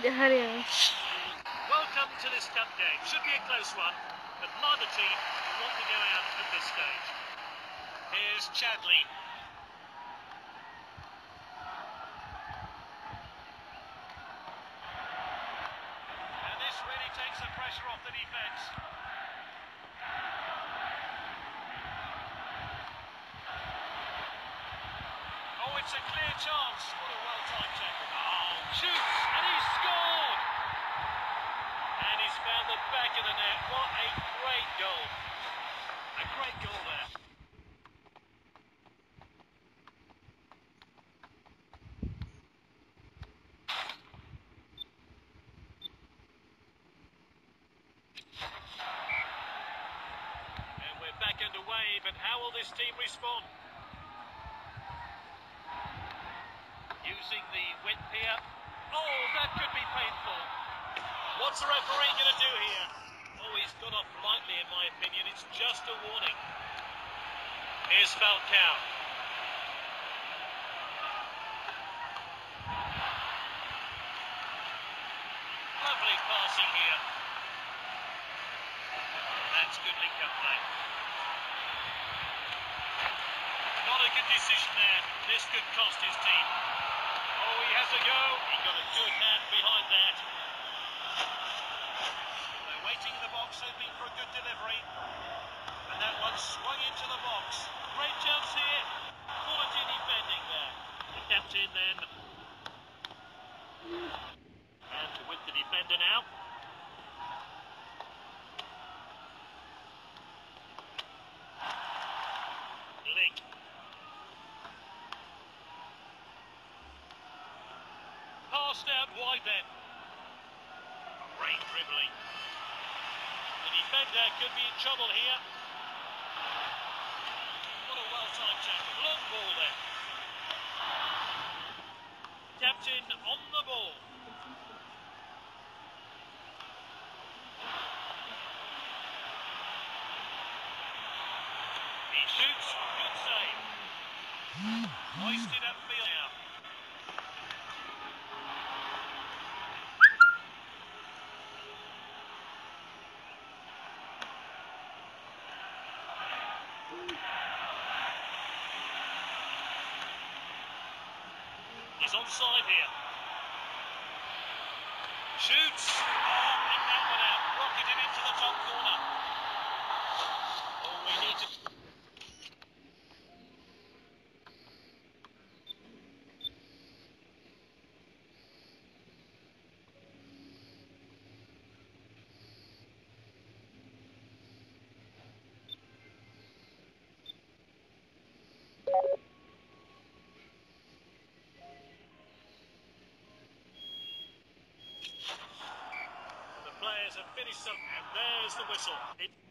Jahat ya. Welcome to this cup game. Should be a close one, but neither team want to go out at this stage. Here's Chadley. And this really takes the pressure off the defence. It's a clear chance. What a well-timed tackle. Oh, shoots, and he's scored! And he's found the back of the net. What a great goal. A great goal there. And we're back underway, but how will this team respond? The width here. Oh, that could be painful. What's the referee going to do here? Oh, he's got off lightly, in my opinion. It's just a warning. Here's Falcao. Lovely passing here. That's good link-up play. Not a good decision there. This could cost his team. He has a go. He got a good hand behind that. They're waiting in the box, hoping for a good delivery. And that one swung into the box. Great chance here. Quality defending there. The captain then. And with the defender now. Passed out wide then. Great dribbling. The defender could be in trouble here. What a well-timed tackle. Long ball there. Captain on the ball. He shoots. Good save. Hoisted upfield now. He's onside here. Shoots. Oh, and that one out. Rocketed into the top corner. Oh, we need to. The players have finished some, and there's the whistle. It